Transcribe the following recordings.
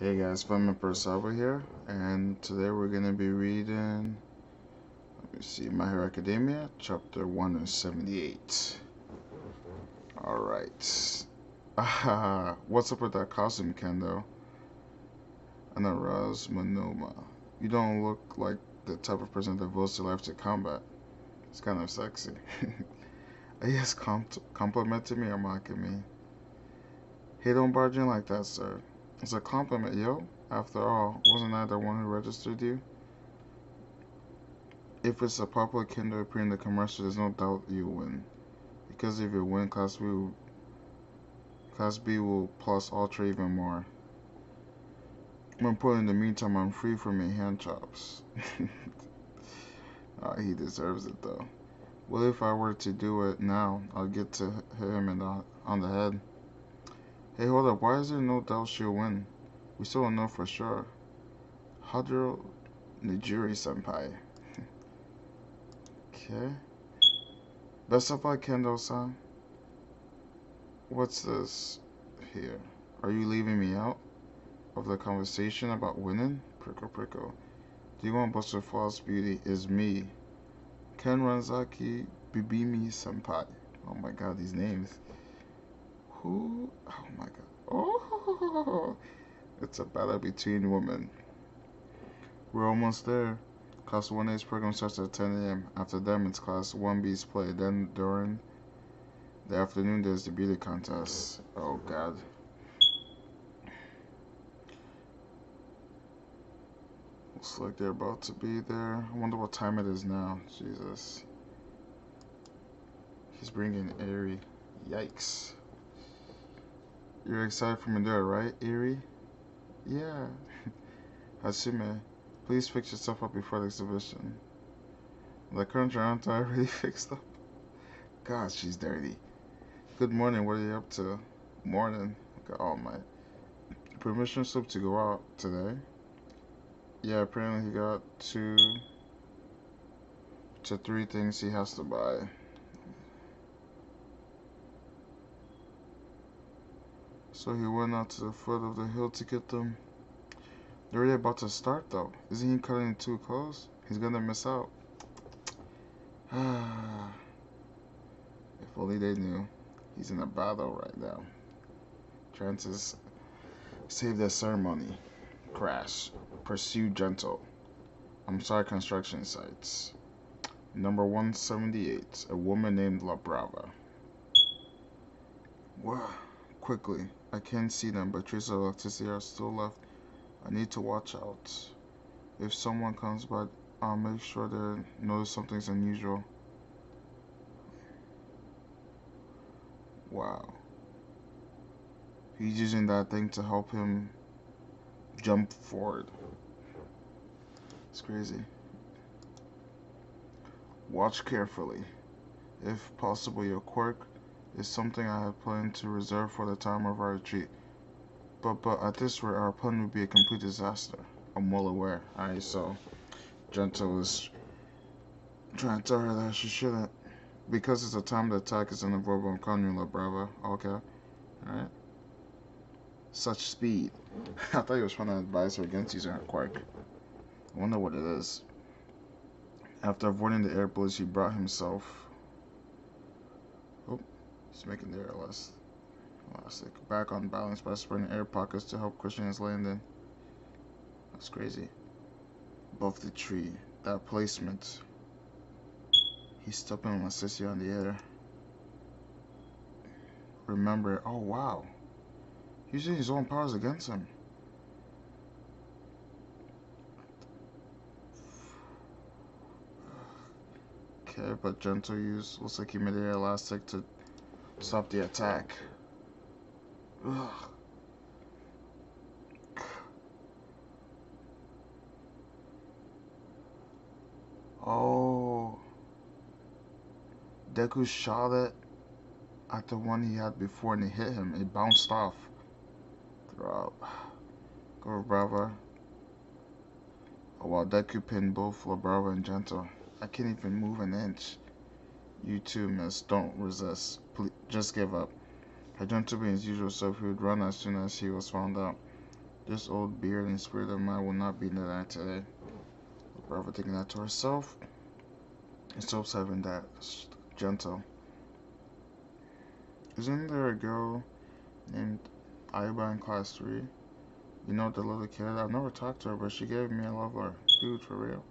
Hey guys, Flame Emperor Sabo here, and today we're going to be reading, let me see, My Hero Academia, chapter 178. Alright. Ah, what's up with that costume, Kendo? Anaraz Monoma. You don't look like the type of person that devotes their life to combat. It's kind of sexy. Are you guys complimenting me or mocking me? Hey, don't barge in like that, sir. It's a compliment, yo. After all, wasn't I the one who registered you? If it's a popular Kendo appear in the commercial, there's no doubt you'll win. Because if you win, Class B will, Class B will plus Ultra even more. More important, in the meantime, I'm free from your hand chops. uh, he deserves it, though. Well, if I were to do it now, I'll get to hit him in the, on the head. Hey, hold up. Why is there no doubt she'll win? We still don't know for sure. Hado Nejire Senpai. okay. Best of luck, Kendo-san. What's this here? Are you leaving me out of the conversation about winning? Prickle Prickle. Do you want Buster Falls Beauty is me. Kenranzaki Bibimi Senpai. Oh my god, these names. Who? Oh my god. Oh, it's a battle between women. We're almost there. Class 1A's program starts at 10 a.m. After them, it's Class 1B's play. Then during the afternoon, there's the beauty contest. Oh god. Looks like they're about to be there. I wonder what time it is now. Jesus. He's bringing Eri. Yikes. You're excited for Madeira, right, Eri? Yeah. Hatsume, please fix yourself up before the exhibition. The country aren't I really fixed up? God, she's dirty. Good morning, what are you up to? Morning. All oh, my permission slip to go out today. Yeah, apparently he got two to three things he has to buy. So he went out to the foot of the hill to get them. They're about to start though. Isn't he cutting it too close? He's gonna miss out. if only they knew. He's in a battle right now. Trying to save the ceremony. Crash. Pursue gentle. I'm sorry, construction sites. Number 178. A woman named La Brava. Wow. Quickly. I can't see them, but traces of electricity are still left. I need to watch out. If someone comes by, I'll make sure they notice something's unusual. Wow. He's using that thing to help him jump forward. It's crazy. Watch carefully. If possible, your quirk is something I had planned to reserve for the time of our retreat. But but at this rate, our plan would be a complete disaster. I'm well aware. Alright, so Gentle is trying to tell her that she shouldn't. Because it's a timed attack, it's unavoidable. I'm calling you La Brava. Okay. Alright. Such speed. I thought he was trying to advise her against using her quirk. I wonder what it is. After avoiding the air bullets, he brought himself He's making the air less elastic. Back on balance by spreading air pockets to help cushion his landing. That's crazy. Above the tree. That placement. He's stopping on my Sissy on the air. Remember, oh wow. Using his own powers against him. Okay, but gentle use looks like he made it elastic to Stop the attack. Ugh. Oh. Deku shot it at the one he had before and it hit him. It bounced off. Throw. Go Brava. Oh wow, Deku pinned both Brava and Gentle. I can't even move an inch. You too, miss. Don't resist. Just give up. To be his usual self, he would run as soon as he was found out. This old beard and spirit of mine will not be the denied today. Brother thinking that to herself. It's so upsetting that gentle. Isn't there a girl named Aiba in class 3? You know the little kid? I've never talked to her, but she gave me a love letter. Dude, for real.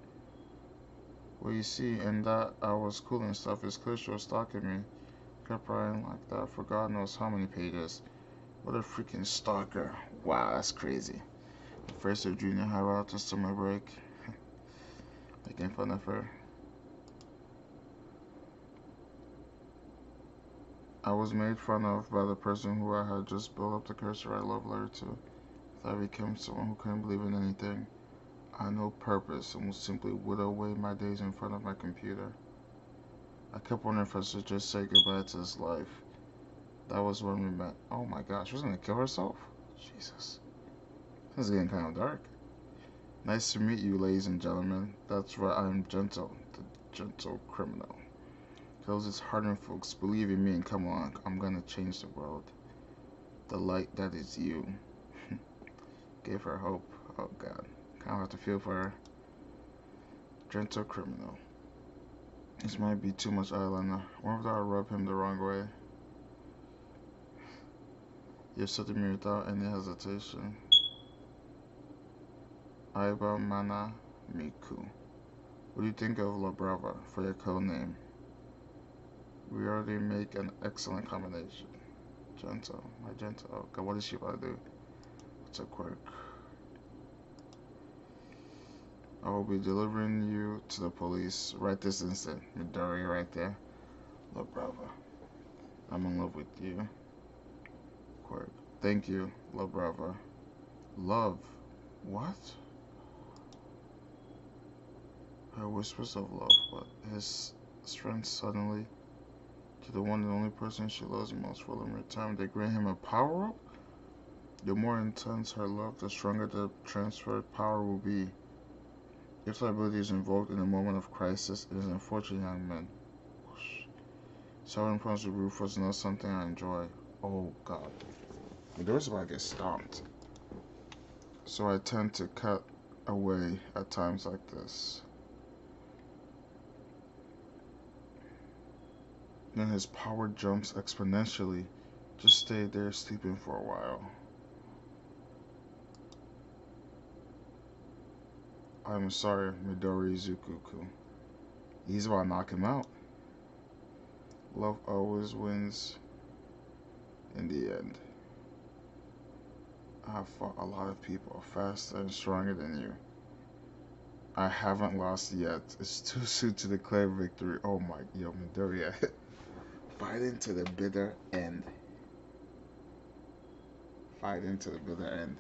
Well, you see, and that I was cool and stuff, it's clear she was stalking me. Kept writing like that for God knows how many pages. What a freaking stalker. Wow, that's crazy. First of junior high right after summer break. Making fun of her. I was made fun of by the person who I had just built up the cursor I love letter to. I became someone who couldn't believe in anything. I had no purpose and would simply whittle away my days in front of my computer. I kept wondering if I should just say goodbye to this life. That was when we met. Oh my gosh, she was gonna kill herself? Jesus. This is getting kind of dark. Nice to meet you, ladies and gentlemen. That's right, I'm Gentle, the gentle criminal. Those is hardened folks, believe in me and come on, I'm gonna change the world. The light that is you. Give her hope. Oh god. Kinda have to feel for her. Gentle criminal. This might be too much eyeliner. What if I rub him the wrong way? You said to me without any hesitation. Aiba Mana Miku. What do you think of La Brava for your code name? We already make an excellent combination. Gentle, my gentle. God, what is she about to do? It's a quirk. I will be delivering you to the police right this instant. Midori right there. La Brava. I'm in love with you. Quirk. Thank you, La Brava. Love. What? Her whispers of love, but his strength suddenly to the one and only person she loves most will in return they grant him a power up? The more intense her love, the stronger the transferred power will be. If the ability is invoked in a moment of crisis, it is unfortunate, young men. Sovereign Prince of Roof was not something I enjoy. Oh god. The was about to get stomped. So I tend to cut away at times like this. Then his power jumps exponentially. Just stay there sleeping for a while. I'm sorry, Midoriya Izuku. He's about to knock him out. Love always wins in the end. I have fought a lot of people faster and stronger than you. I haven't lost yet. It's too soon to declare victory. Oh my, yo, Midoriya. Fighting to the bitter end. Fighting to the bitter end.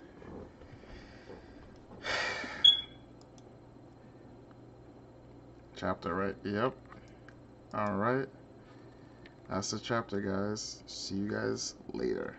Chapter, right? Yep. Alright. That's the chapter, guys. See you guys later.